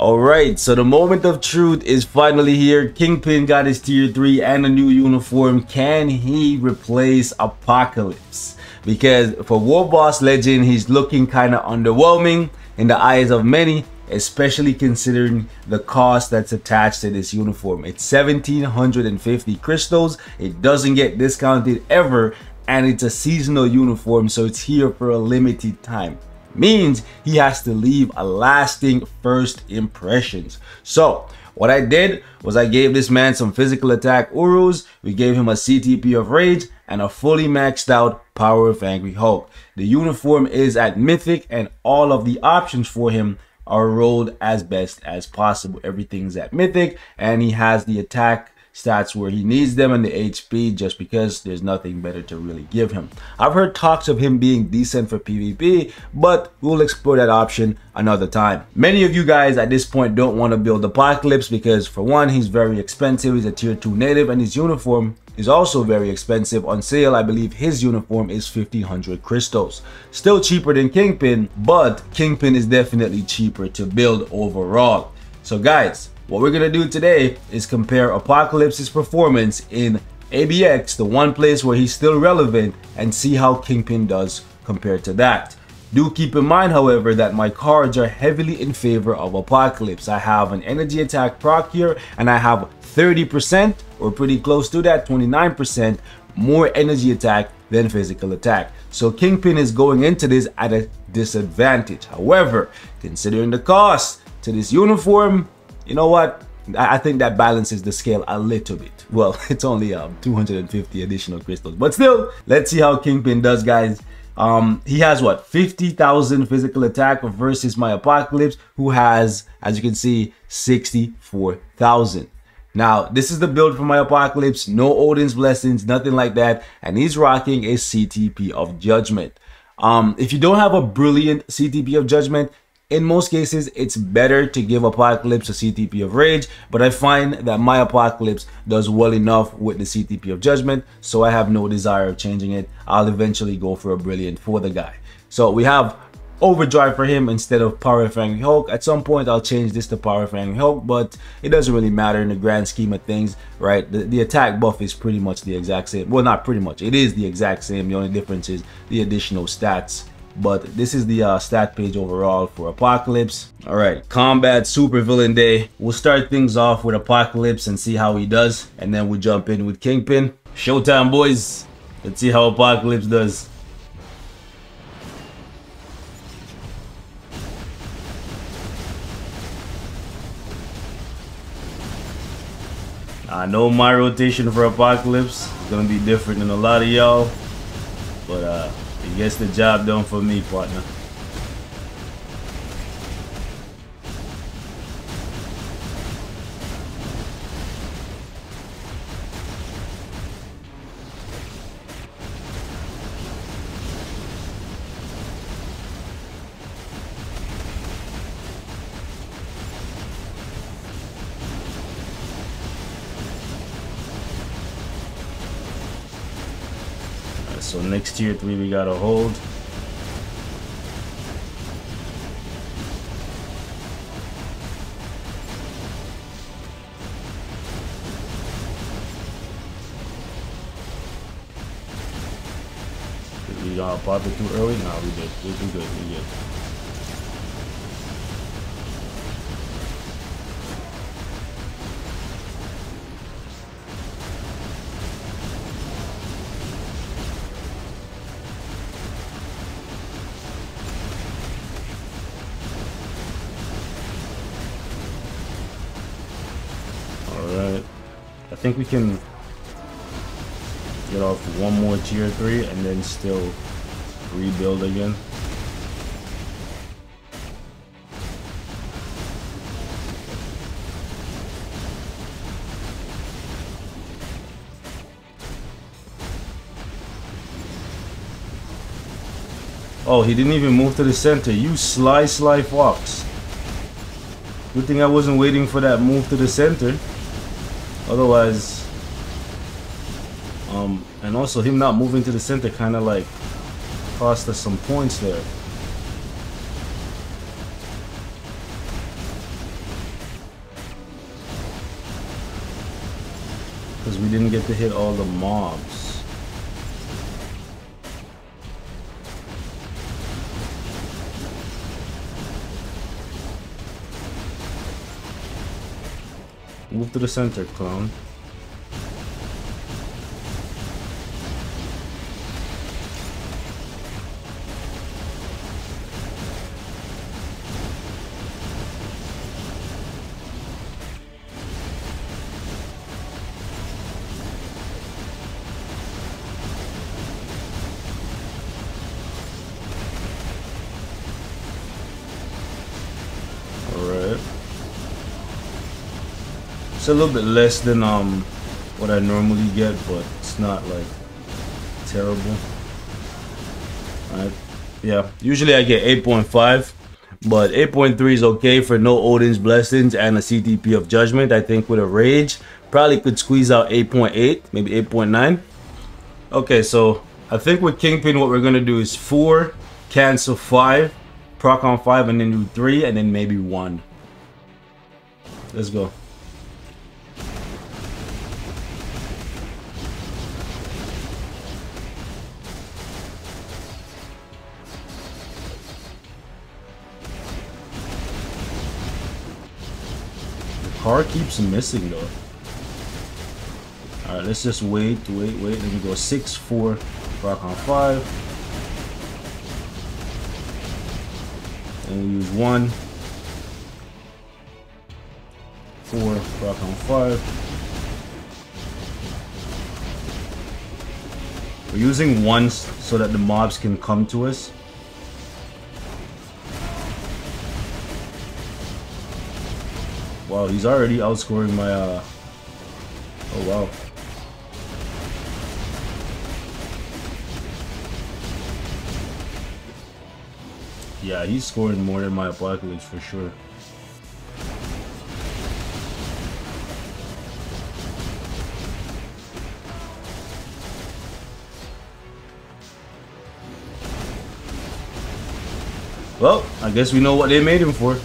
Alright, so the moment of truth is finally here. Kingpin got his tier 3 and a new uniform. Can he replace Apocalypse? Because for World Boss Legend, he's looking kind of underwhelming in the eyes of many, especially considering the cost that's attached to this uniform. It's 1750 crystals. It doesn't get discounted ever and it's a seasonal uniform so it's here for a limited time means he has to leave a lasting first impressions. So what I did was I gave this man some physical attack Urus, we gave him a CTP of Rage, and a fully maxed out Power of Angry Hulk. The uniform is at Mythic and all of the options for him are rolled as best as possible. Everything's at Mythic and he has the attack stats where he needs them and the HP just because there's nothing better to really give him. I've heard talks of him being decent for PvP, but we'll explore that option another time. Many of you guys at this point don't want to build Apocalypse because for one, he's very expensive, he's a tier 2 native and his uniform is also very expensive. On sale, I believe his uniform is 1500 crystals. Still cheaper than Kingpin, but Kingpin is definitely cheaper to build overall. So guys, what we're gonna do today is compare Apocalypse's performance in ABX, the one place where he's still relevant, and see how Kingpin does compared to that. Do keep in mind, however, that my cards are heavily in favor of Apocalypse. I have an energy attack proc here, and I have 30%, or pretty close to that, 29%, more energy attack than physical attack. So Kingpin is going into this at a disadvantage. However, considering the cost to this uniform, you know what? I think that balances the scale a little bit. Well, it's only um, 250 additional crystals, but still, let's see how Kingpin does, guys. Um, he has what 50,000 physical attack versus my Apocalypse, who has, as you can see, 64,000. Now, this is the build for my Apocalypse. No Odin's Blessings, nothing like that. And he's rocking a CTP of Judgment. Um, if you don't have a brilliant CTP of Judgment, in most cases, it's better to give Apocalypse a CTP of Rage, but I find that my Apocalypse does well enough with the CTP of Judgment, so I have no desire of changing it. I'll eventually go for a Brilliant for the guy. So we have Overdrive for him instead of Power of Angry Hulk. At some point, I'll change this to Power of Angry Hulk, but it doesn't really matter in the grand scheme of things, right? The, the attack buff is pretty much the exact same. Well, not pretty much. It is the exact same. The only difference is the additional stats but this is the uh, stat page overall for Apocalypse. All right, Combat Super Villain Day. We'll start things off with Apocalypse and see how he does, and then we'll jump in with Kingpin. Showtime, boys. Let's see how Apocalypse does. I know my rotation for Apocalypse is gonna be different than a lot of y'all, but uh, gets the job done for me, partner. So next tier three we gotta hold. We uh, pop it too early? Nah, we did. We, we good. We good. Think we can get off one more tier 3 and then still rebuild again. Oh, he didn't even move to the center. You sly, sly fox. Good thing I wasn't waiting for that move to the center. Otherwise, um, and also him not moving to the center kind of like cost us some points there. Because we didn't get to hit all the mobs. Move to the center, clone. It's a little bit less than um what I normally get, but it's not like terrible. Alright. Yeah, usually I get 8.5, but 8.3 is okay for no Odin's Blessings and a CTP of Judgment. I think with a Rage, probably could squeeze out 8.8, .8, maybe 8.9. Okay, so I think with Kingpin, what we're gonna do is four, cancel five, proc on five, and then do three, and then maybe one. Let's go. Car keeps missing though. Alright, let's just wait, wait, wait. Let me go 6, 4, proc on 5. And use 1, 4, proc on 5. We're using 1 so that the mobs can come to us. Wow, he's already outscoring my, uh... Oh, wow. Yeah, he's scoring more than my Apocalypse for sure. Well, I guess we know what they made him for.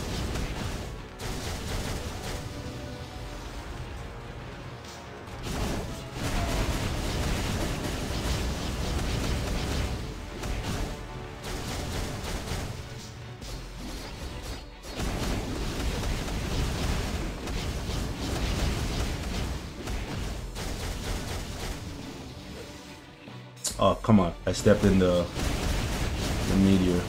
Oh, come on. I stepped in the, the meteor.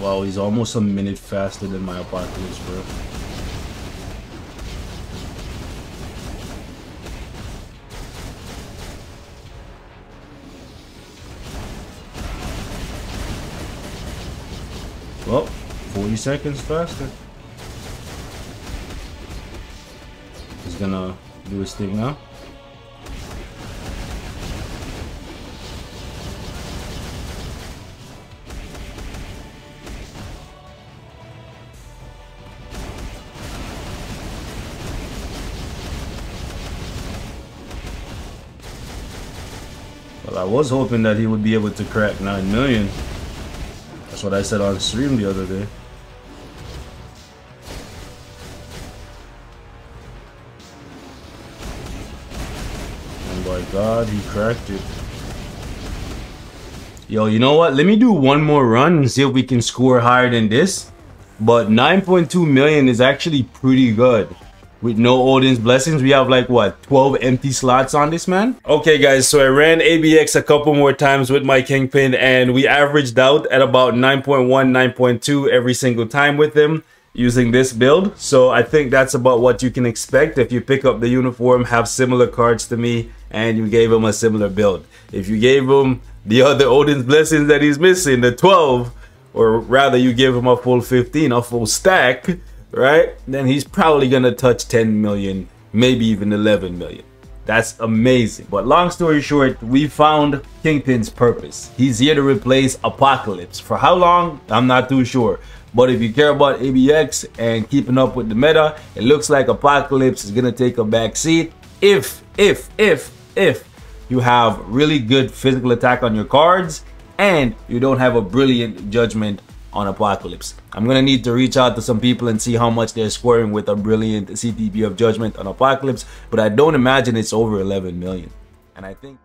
Wow, he's almost a minute faster than my Apocalypse, bro. Seconds faster. He's gonna do his thing now. Well, I was hoping that he would be able to crack 9 million. That's what I said on stream the other day. God, he cracked it. Yo, you know what? Let me do one more run and see if we can score higher than this. But 9.2 million is actually pretty good with no Odin's blessings. We have like what 12 empty slots on this man. Okay guys, so I ran ABX a couple more times with my Kingpin and we averaged out at about 9.1, 9.2 every single time with him using this build. So I think that's about what you can expect if you pick up the uniform, have similar cards to me, and you gave him a similar build. If you gave him the other Odin's blessings that he's missing, the 12, or rather you give him a full 15, a full stack, right? Then he's probably gonna touch 10 million, maybe even 11 million. That's amazing. But long story short, we found Kingpin's purpose. He's here to replace Apocalypse. For how long? I'm not too sure. But if you care about ABX and keeping up with the meta, it looks like Apocalypse is gonna take a back seat. If, if, if, if you have really good physical attack on your cards and you don't have a brilliant judgment on Apocalypse. I'm gonna need to reach out to some people and see how much they're scoring with a brilliant CTP of judgment on Apocalypse, but I don't imagine it's over 11 million. And I think